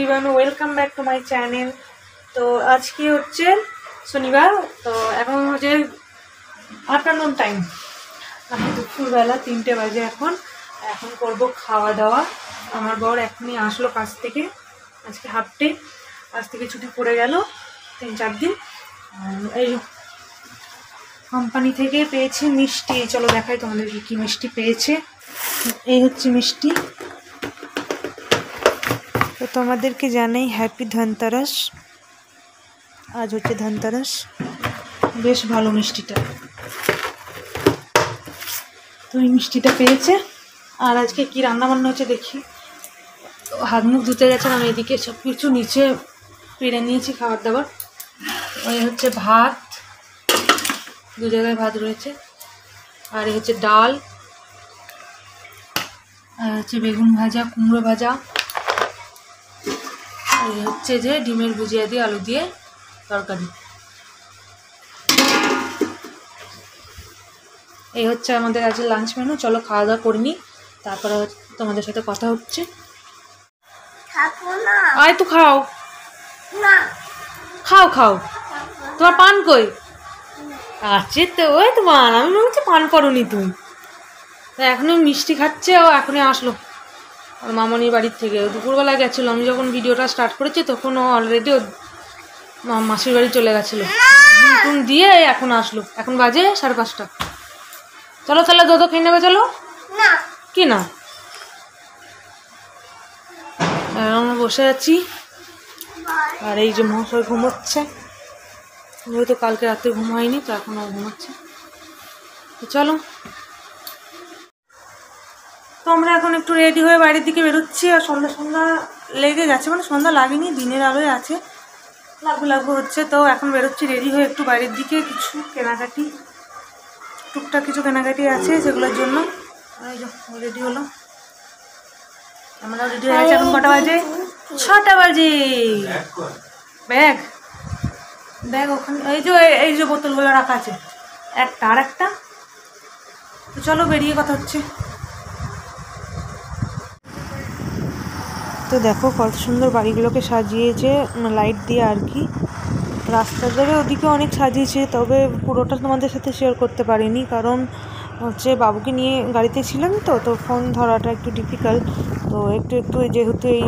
Everyone welcome back to my channel তো আজকে হচ্ছে শনিবার, তো এখন হচ্ছে আফটারনুন টাইম আমি দুপুরবেলা তিনটে বাজে এখন এখন করব খাওয়া দাওয়া আমার বর এখনই আসলো কাজ থেকে, আজকে হাফ ডে আজ থেকে ছুটি পড়ে গেল তিন চার দিন। এই কোম্পানি থেকে পেয়েছে মিষ্টি। চলো দেখাই তোমাদের কি কি মিষ্টি পেয়েছে। এই হচ্ছে মিষ্টি। তো তোমাদেরকে জানাই হ্যাপি ধনতেরাস। আজ হচ্ছে ধনতেরাস। বেশ ভালো মিষ্টিটা। তো এই মিষ্টিটা পেয়েছে। আর আজকে কি রান্না বান্না হচ্ছে দেখি। হাত মুখ ধুতে গেছেন আমি এদিকে সব কিছু নিচে পেরে নিয়েছি খাবার দাবার ওই হচ্ছে ভাত। দু জায়গায় ভাত রয়েছে। আর এই হচ্ছে ডাল। আর হচ্ছে বেগুন ভাজা, কুমড়ো ভাজা। এই হচ্ছে যে ডিমের ভুজিয়া দিয়ে আলু দিয়ে তরকারি। এই হচ্ছে আমাদের আজকে লাঞ্চ মেনু চলো খাওয়া দাওয়া করে নিই তারপরে তোমাদের সাথে কথা হচ্ছে। আয় তো খাও। না। খাও খাও। তোমার পান কই? আছে তো ওই তো পান আমি মনে হচ্ছে পান করনি তুমি। তা এখনই মিষ্টি খাচ্ছে ও এখনই আসলো। মামনির বাড়ির থেকে। দুপুরবেলা গেছিল। আমি যখন ভিডিওটা স্টার্ট করেছি তখন ও অলরেডি মা- মাসির বাড়ি চলে গেছিল। টুন দিয়ে এখন আসলো। এখন বাজে সাড়ে পাঁচটা। চলো তাহলে দোদো খেয়ে নেবে চলো? কি না? আমরা বসে আছি। আর এই যে মহাশয় ঘুমোচ্ছে। যেহেতু কালকে রাত্রে ঘুম হয়নি তো এখন ও ঘুমাচ্ছে। তো চলো। তো আমরা এখন একটু রেডি হয়ে বাড়ির দিকে বেরোচ্ছি আর সন্ধ্যা সন্ধ্যা লেগে গেছে মানে সন্ধ্যা লাগেনি, দিনের আলোয় আছে। লাগু লাগু হচ্ছে, তো এখন বেরোচ্ছি রেডি হয়ে একটু বাইরের দিকে, কিছু কেনাকাটি, টুকটাক কিছু কেনাকাটি আছে সেগুলোর জন্য। রেডি হলো। আমরা রেডি হয়ে গেছি, এখন কটা বাজে? ছটা বাজে। ব্যাগ। ব্যাগ ওখানে, এই যে, এই- যে বোতলগুলো রাখা আছে। একটা আর একটা। চলো, বেরিয়ে কথা হচ্ছে। তো দেখো কত সুন্দর বাড়িগুলোকে সাজিয়েছে লাইট দিয়ে আর কি। রাস্তার ধারে ওদিকে অনেক সাজিয়েছে, তবে পুরোটা তোমাদের সাথে শেয়ার করতে পারিনি, কারণ হচ্ছে বাবুকে নিয়ে গাড়িতে ছিলাম তো তো ফোন ধরাটা একটু ডিফিকাল্ট তো একটু একটু যেহেতু এই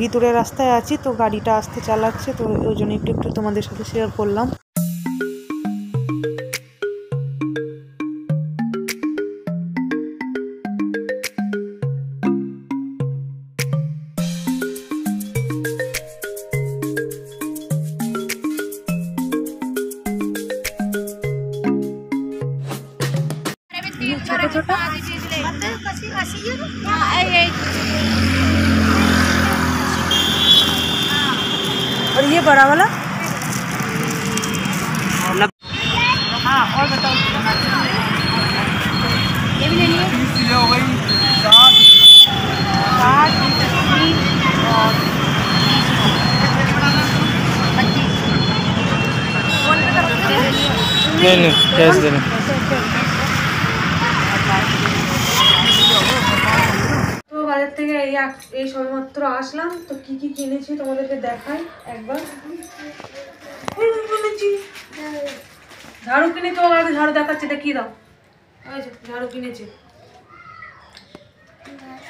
ভিতরে রাস্তায় আছি, তো গাড়িটা আসতে চালাচ্ছে, তো ওই জন্য একটু একটু তোমাদের সাথে শেয়ার করলাম। छोटा छोटा? हाँ, और ये बड़ा वाला? हाँ और बताओ। ये भी ले लिए? हो गई साठ साठ पच्चीस। नहीं नहीं कैश दे এক- এই সবেমাত্র আসলাম, তো কি কি কিনেছি তোমাদেরকে দেখাই একবার। যে কিনেছি। ঝাড়ু কিনে তো ঝাড়ু দেখাচ্ছে, এটা কি দাও? ঝাড়ু কিনেছি।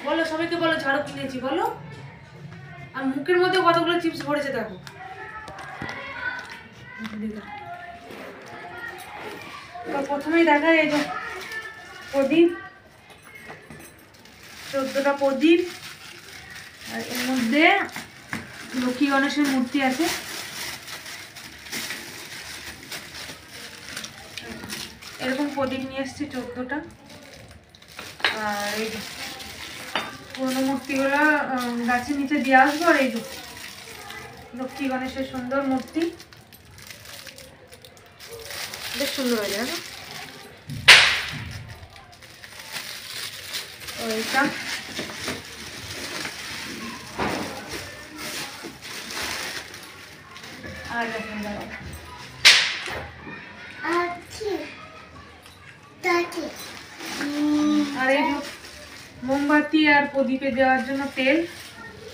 বলো, সবাইকে বলো, ঝাড়ু কিনেছি, বলো। আর মুখের মধ্যে কতগুলো চিপস ভরেছে দেখো। তো প্রথমেই দেখাই এই যে প্রদীপ, চোদ্দটা প্রদীপ। আর এর মধ্যে লক্ষ্মী গণেশের মূর্তি আছে। এরকম প্রদীপ নিয়ে এসেছি চোদ্দটা। আর এই পুরোনো মূর্তিগুলো গাছের নিচে দিয়ে আসব আর এই লক্ষ্মী গণেশের সুন্দর মূর্তি। বেশ সুন্দর হয়ে যায় ওইটা আর দাঁড়াও। আর এই মোমবাতি আর প্রদীপে দেওয়ার জন্য তেল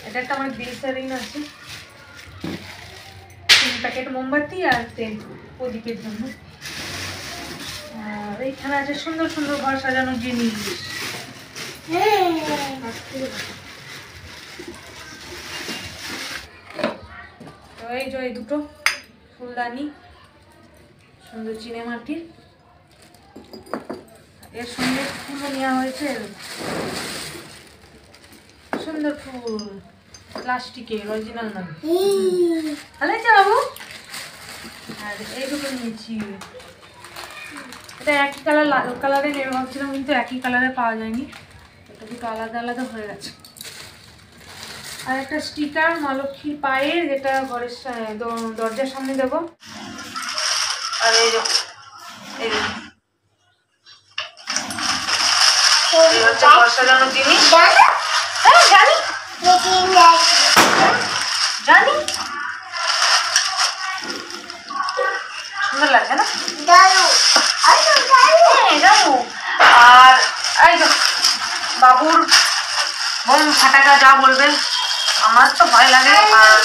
এটা একটা আমার গ্লিসারিন আছে। তিন প্যাকেট মোমবাতি আর তেল প্রদীপের জন্য। আর এইখানে আছে সুন্দর সুন্দর ঘর সাজানোর জিনিস এই যে এই দুটো, ফুলদানি, সুন্দর চিনে মাটির এর সঙ্গে ফুলও নেওয়া হয়েছে। সুন্দর ফুল, প্লাস্টিকের অরিজিনাল না। ভালো আছে বাবু? আর এই দুটো নিয়েছি। এটা একই কালার লাল কালারে নেবে ভাবছিলাম কিন্তু একই কালারে পাওয়া যায়নি। এটা দুটো আলাদা আলাদা হয়ে গেছে। আর একটা স্টিকার মা লক্ষ্মীর পায়ের যেটা ঘরের দরজার সামনে দেবো। আর এই যে এই যে এই হচ্ছে ঘর সাজানোর জিনিস হ্যাঁ জানি। জানি? সুন্দর লাগছে না? হ্যাঁ, আর বাবুর বোম ফাটাকা যা বলবে। আমার তো ভয় লাগে আর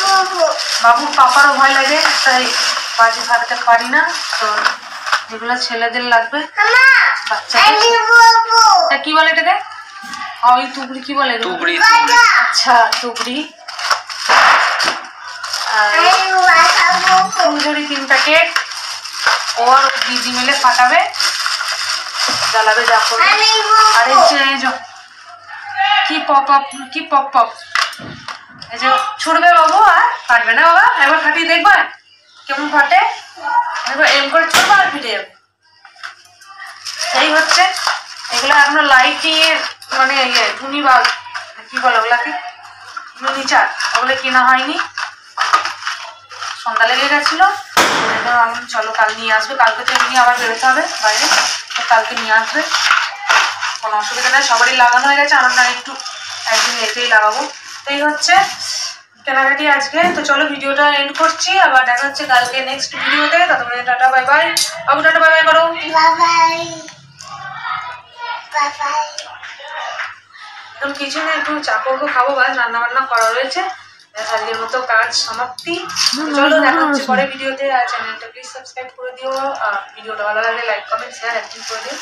বাবুর পাপারও ভয় লাগে তাই বাজি ভাবতে পারি না। তো যেগুলো ছেলেদের লাগবে বাচ্চাদের তা কি বলে এটাকে? ওই তুবড়ি কি বলে এটাকে? আচ্ছা তুবড়ি আর ফুলঝুরি তিন প্যাকেট ওর দিদি মিলে ফাটাবে জ্বালাবে যা করবে। আর এই যে এই যে কি পপ আপ কি পপ পপ এই যে ছুটবে বাবু, আর ফাটবে না বাবা, একবার ফাটিয়ে দেখবা কেমন ফাটে। একবার এম করে ছুটবে আর ফিটে যাবে। এই হচ্ছে, এগুলো এখনও লাইটিং মানে ইয়ে ধুনি বা কি বলে ওগুলাকে? মিনিচার ওগুলো কেনা হয়নি। সন্ধ্যা লেগে গেছিল চলো কাল নিয়ে আসবে, কালকে তো এমনি আবার বেরোতে হবে বাইরে, তো কালকে নিয়ে আসবে। কোনো অসুবিধা নেই, সবারই লাগানো হয়ে গেছে আমরা একটু একদিন এতেই লাগাবো। এই হচ্ছে কেনাকাটি আজকে। তো চলো ভিডিওটা এন্ড করছি। আবার দেখা হচ্ছে কালকে নেক্সট ভিডিওতে। ততক্ষণে টাটা বাই বাই বাবু, টাটা বাই বাই করো। এখন কিছু না, একটু চা করব খাব, বাস রান্না বান্না করা রয়েছে। আজকের মতো কাজ সমাপ্তি। চলো, দেখা হচ্ছে পরে ভিডিওতে। আর চ্যানেলটা প্লিজ সাবস্ক্রাইব করে দিও। আর ভিডিওটা ভালো লাগলে লাইক কমেন্ট শেয়ার অ্যাক্টিভ করে দিও।